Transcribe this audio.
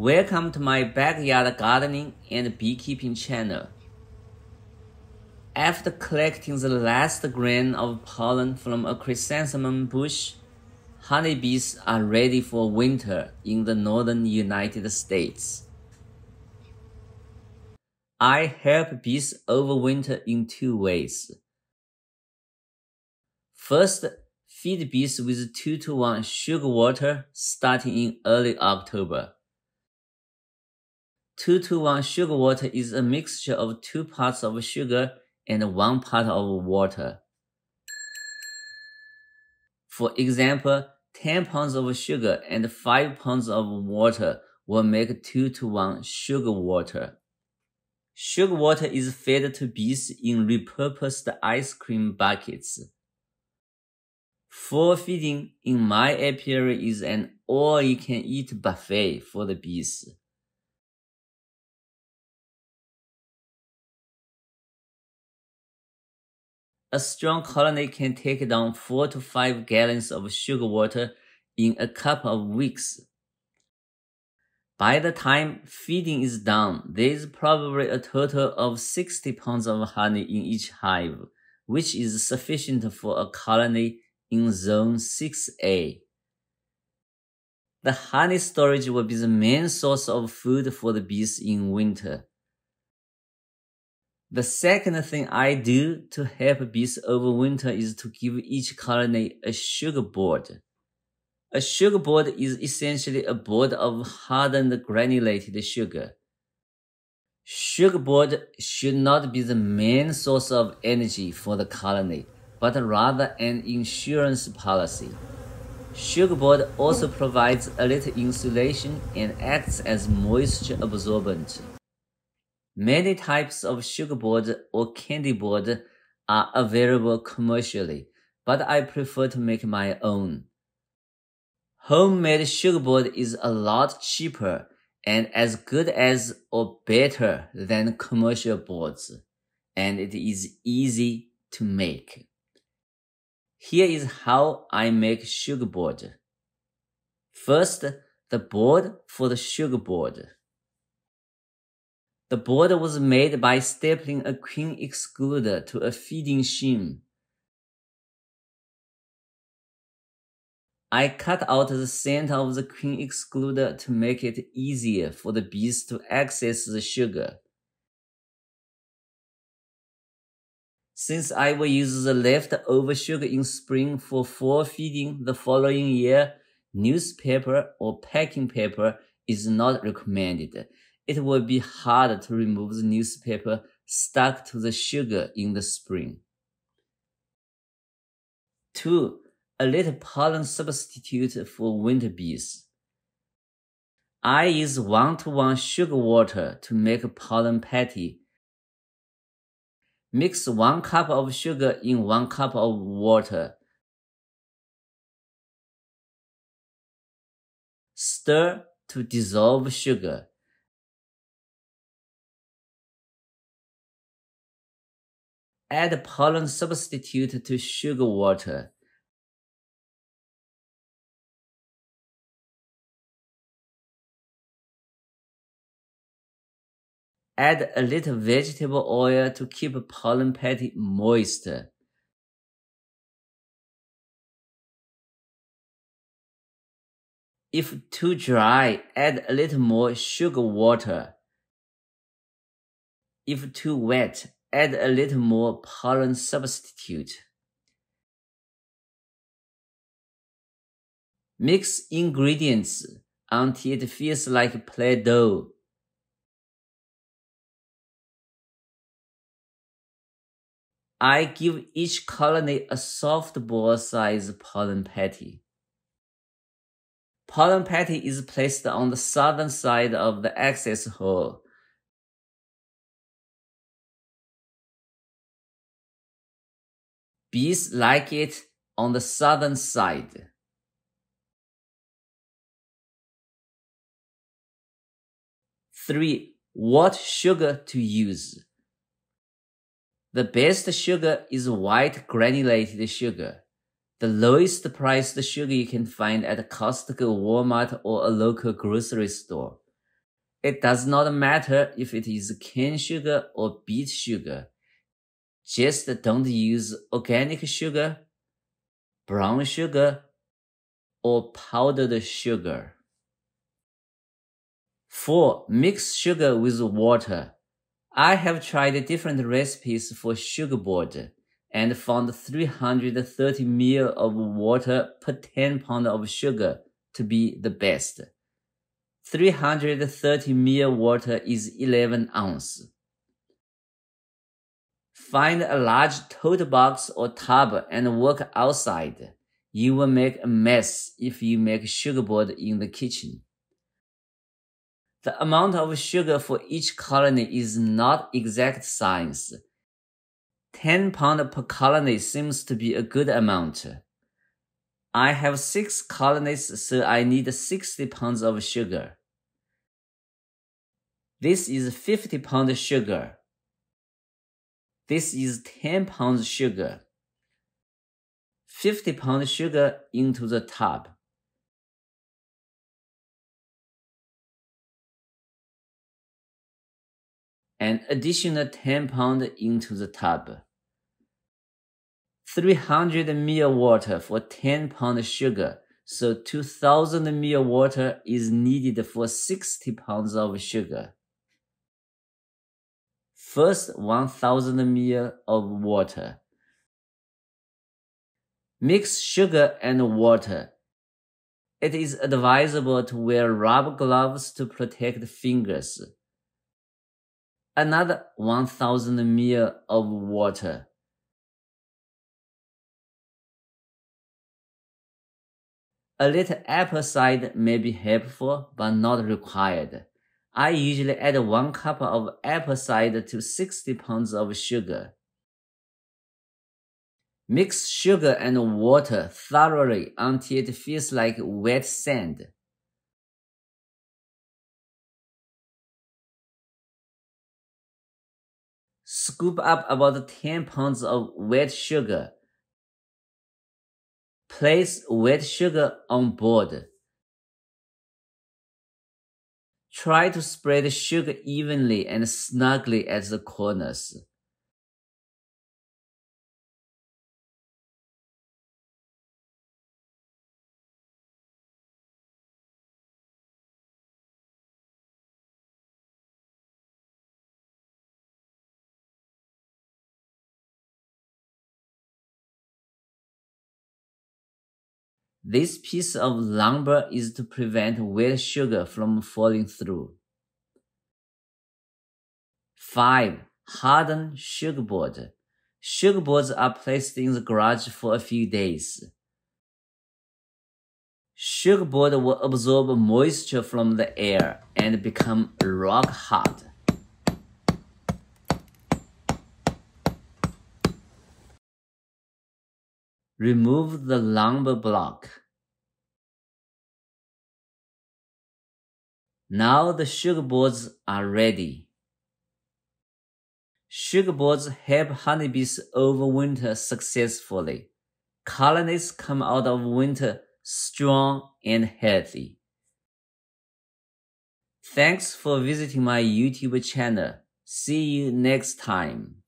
Welcome to my backyard gardening and beekeeping channel. After collecting the last grain of pollen from a chrysanthemum bush, honeybees are ready for winter in the northern United States. I help bees overwinter in two ways. First, feed bees with 2 to 1 sugar water starting in early October. 2 to 1 sugar water is a mixture of 2 parts of sugar and 1 part of water. For example, 10 pounds of sugar and 5 pounds of water will make 2 to 1 sugar water. Sugar water is fed to bees in repurposed ice cream buckets. Fall feeding in my apiary is an all-you-can-eat buffet for the bees. A strong colony can take down 4 to 5 gallons of sugar water in a couple of weeks. By the time feeding is done, there is probably a total of 60 pounds of honey in each hive, which is sufficient for a colony in Zone 6A. The honey storage will be the main source of food for the bees in winter. The second thing I do to help bees overwinter is to give each colony a sugar board. A sugar board is essentially a board of hardened granulated sugar. Sugar board should not be the main source of energy for the colony, but rather an insurance policy. Sugar board also provides a little insulation and acts as moisture absorbent. Many types of sugar board or candy board are available commercially, but I prefer to make my own. Homemade sugar board is a lot cheaper and as good as or better than commercial boards, and it is easy to make. Here is how I make sugar board. First, the board for the sugar board. The board was made by stapling a queen excluder to a feeding shim. I cut out the center of the queen excluder to make it easier for the bees to access the sugar. Since I will use the leftover sugar in spring for fall feeding the following year, newspaper or packing paper is not recommended it will be hard to remove the newspaper stuck to the sugar in the spring. 2. A little pollen substitute for winter bees. I use 1 to 1 sugar water to make a pollen patty. Mix 1 cup of sugar in 1 cup of water. Stir to dissolve sugar. Add pollen substitute to sugar water. Add a little vegetable oil to keep pollen patty moist. If too dry, add a little more sugar water. If too wet, add a little more pollen substitute. Mix ingredients until it feels like Play-Doh. I give each colony a softball size pollen patty. Pollen patty is placed on the southern side of the access hole Bees like it on the southern side. Three, what sugar to use? The best sugar is white granulated sugar. The lowest priced sugar you can find at Costco, Walmart, or a local grocery store. It does not matter if it is cane sugar or beet sugar. Just don't use organic sugar, brown sugar, or powdered sugar. 4. Mix sugar with water. I have tried different recipes for sugar board and found 330 ml of water per 10 pound of sugar to be the best. 330 ml water is 11 ounce. Find a large tote box or tub and work outside. You will make a mess if you make sugar board in the kitchen. The amount of sugar for each colony is not exact science. 10 pound per colony seems to be a good amount. I have six colonies, so I need 60 pounds of sugar. This is 50 pounds sugar. This is 10 pounds sugar. 50 pounds sugar into the tub. An additional 10 pound into the tub. 300 ml water for 10 pound sugar, so 2000 ml water is needed for 60 pounds of sugar. First 1000 ml of water. Mix sugar and water. It is advisable to wear rubber gloves to protect fingers. Another 1000 ml of water. A little apple cider may be helpful but not required. I usually add one cup of apple cider to 60 pounds of sugar. Mix sugar and water thoroughly until it feels like wet sand. Scoop up about 10 pounds of wet sugar. Place wet sugar on board. Try to spread the sugar evenly and snugly at the corners. This piece of lumber is to prevent wet sugar from falling through. 5. Harden sugar board. Sugar boards are placed in the garage for a few days. Sugar board will absorb moisture from the air and become rock hard. Remove the lumber block. Now the sugar boards are ready. Sugar boards help honeybees overwinter successfully. Colonies come out of winter strong and healthy. Thanks for visiting my YouTube channel. See you next time.